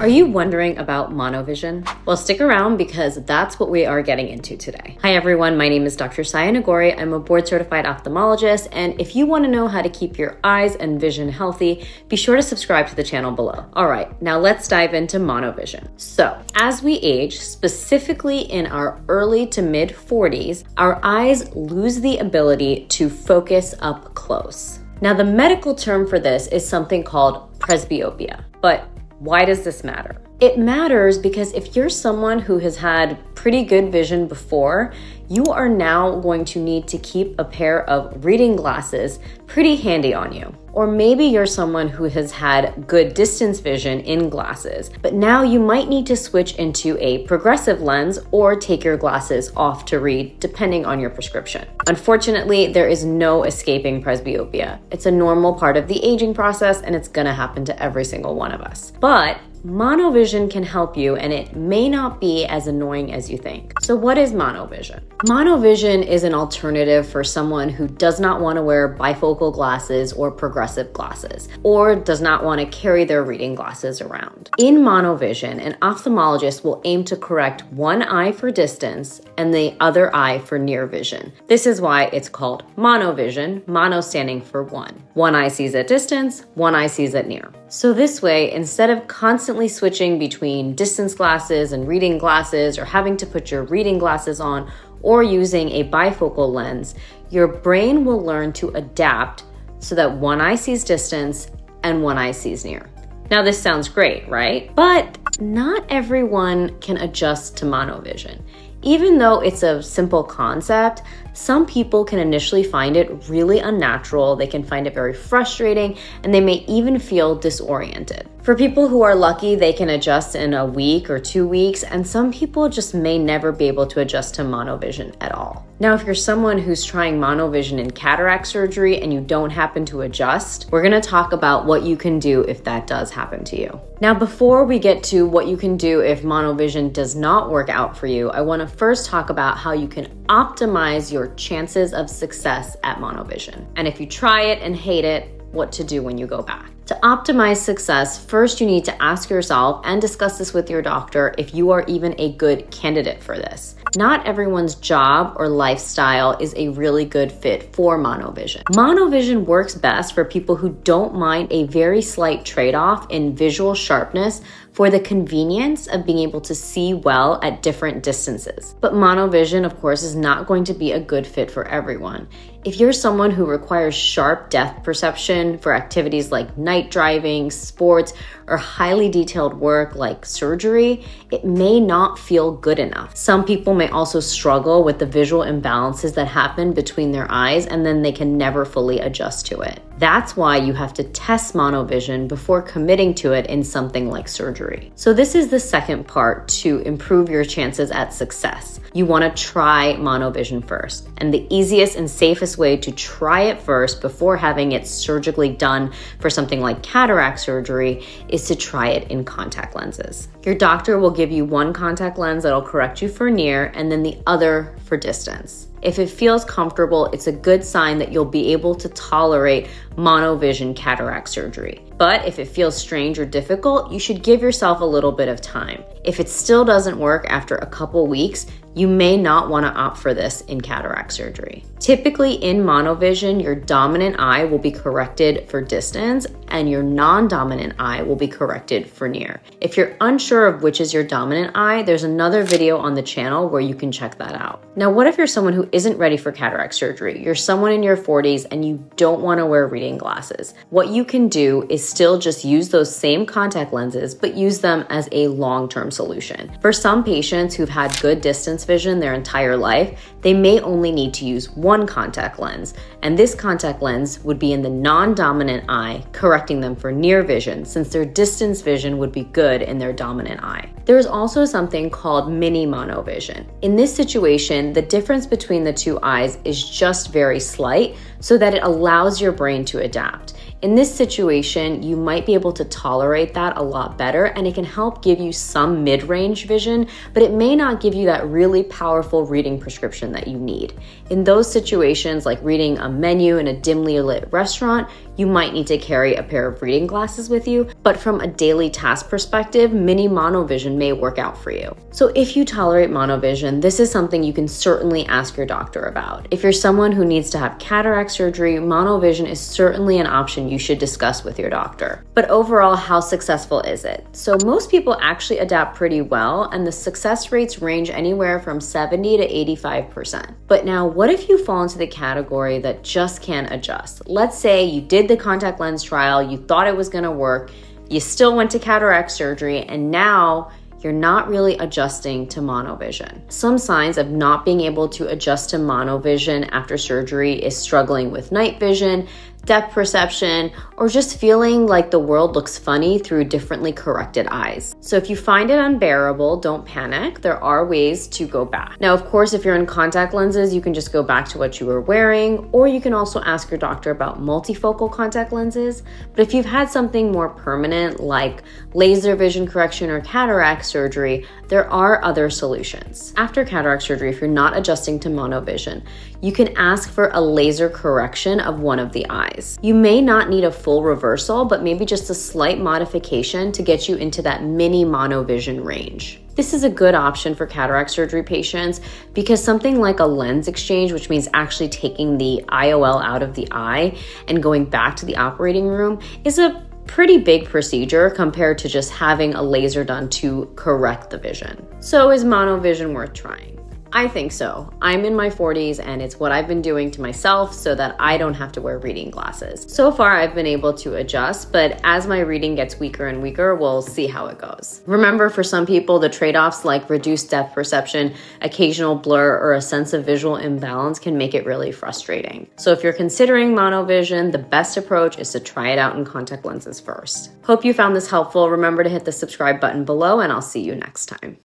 Are you wondering about monovision? Well, stick around because that's what we are getting into today. Hi, everyone. My name is Dr. Saya Nagori. I'm a board certified ophthalmologist. And if you want to know how to keep your eyes and vision healthy, be sure to subscribe to the channel below. All right, now let's dive into monovision. So, as we age, specifically in our early to mid 40s, our eyes lose the ability to focus up close. Now, the medical term for this is something called presbyopia. But why does this matter? It matters because if you're someone who has had pretty good vision before, you are now going to need to keep a pair of reading glasses pretty handy on you. Or maybe you're someone who has had good distance vision in glasses, but now you might need to switch into a progressive lens or take your glasses off to read, depending on your prescription. Unfortunately, there is no escaping presbyopia. It's a normal part of the aging process and it's gonna happen to every single one of us. But Monovision can help you and it may not be as annoying as you think. So what is monovision? Monovision is an alternative for someone who does not want to wear bifocal glasses or progressive glasses or does not want to carry their reading glasses around. In monovision, an ophthalmologist will aim to correct one eye for distance and the other eye for near vision. This is why it's called monovision, mono standing for one. One eye sees at distance, one eye sees at near. So this way, instead of constantly switching between distance glasses and reading glasses or having to put your reading glasses on or using a bifocal lens, your brain will learn to adapt so that one eye sees distance and one eye sees near. Now this sounds great, right? But not everyone can adjust to monovision. Even though it's a simple concept, some people can initially find it really unnatural, they can find it very frustrating, and they may even feel disoriented. For people who are lucky, they can adjust in a week or two weeks, and some people just may never be able to adjust to monovision at all. Now, if you're someone who's trying monovision in cataract surgery and you don't happen to adjust, we're gonna talk about what you can do if that does happen to you. Now, before we get to what you can do if monovision does not work out for you, I wanna first talk about how you can optimize your chances of success at monovision. And if you try it and hate it, what to do when you go back. To optimize success, first you need to ask yourself and discuss this with your doctor if you are even a good candidate for this. Not everyone's job or lifestyle is a really good fit for monovision. Monovision works best for people who don't mind a very slight trade off in visual sharpness for the convenience of being able to see well at different distances. But monovision, of course, is not going to be a good fit for everyone. If you're someone who requires sharp depth perception for activities like night driving, sports, or highly detailed work like surgery, it may not feel good enough. Some people may also struggle with the visual imbalances that happen between their eyes and then they can never fully adjust to it. That's why you have to test monovision before committing to it in something like surgery. So, this is the second part to improve your chances at success. You want to try monovision first. And the easiest and safest way to try it first before having it surgically done for something like cataract surgery is to try it in contact lenses. Your doctor will give you one contact lens that'll correct you for near and then the other for distance. If it feels comfortable, it's a good sign that you'll be able to tolerate monovision cataract surgery. But if it feels strange or difficult, you should give yourself a little bit of time. If it still doesn't work after a couple weeks, you may not want to opt for this in cataract surgery. Typically, in monovision, your dominant eye will be corrected for distance and your non dominant eye will be corrected for near. If you're unsure of which is your dominant eye, there's another video on the channel where you can check that out. Now, what if you're someone who isn't ready for cataract surgery? You're someone in your 40s and you don't want to wear reading glasses. What you can do is still just use those same contact lenses, but use them as a long term solution. For some patients who've had good distance vision their entire life, they may only need to use one contact lens, and this contact lens would be in the non dominant eye, correcting them for near vision since their distance vision would be good in their dominant eye. There is also something called mini monovision. In this situation, the difference between the two eyes is just very slight so that it allows your brain to adapt. In this situation, you might be able to tolerate that a lot better and it can help give you some mid range vision, but it may not give you that really powerful reading prescription that you need. In those situations, like reading a menu in a dimly lit restaurant, you might need to carry a pair of reading glasses with you, but from a daily task perspective, mini monovision may work out for you. So if you tolerate monovision, this is something you can certainly ask your doctor about. If you're someone who needs to have cataract surgery, monovision is certainly an option you should discuss with your doctor. But overall, how successful is it? So most people actually adapt pretty well, and the success rates range anywhere from 70 to 85%. But now, what if you fall into the category that just can't adjust? Let's say you did the contact lens trial, you thought it was gonna work, you still went to cataract surgery, and now you're not really adjusting to monovision. Some signs of not being able to adjust to monovision after surgery is struggling with night vision, depth perception, or just feeling like the world looks funny through differently corrected eyes. So if you find it unbearable, don't panic. There are ways to go back. Now, of course, if you're in contact lenses, you can just go back to what you were wearing, or you can also ask your doctor about multifocal contact lenses. But if you've had something more permanent like laser vision correction or cataract surgery, there are other solutions. After cataract surgery, if you're not adjusting to monovision, you can ask for a laser correction of one of the eyes. You may not need a full reversal, but maybe just a slight modification to get you into that mini monovision range. This is a good option for cataract surgery patients because something like a lens exchange, which means actually taking the IOL out of the eye and going back to the operating room, is a pretty big procedure compared to just having a laser done to correct the vision. So is monovision worth trying? I think so. I'm in my 40s and it's what I've been doing to myself so that I don't have to wear reading glasses. So far, I've been able to adjust, but as my reading gets weaker and weaker, we'll see how it goes. Remember, for some people, the trade offs like reduced depth perception, occasional blur, or a sense of visual imbalance can make it really frustrating. So if you're considering monovision, the best approach is to try it out in contact lenses first. Hope you found this helpful. Remember to hit the subscribe button below, and I'll see you next time.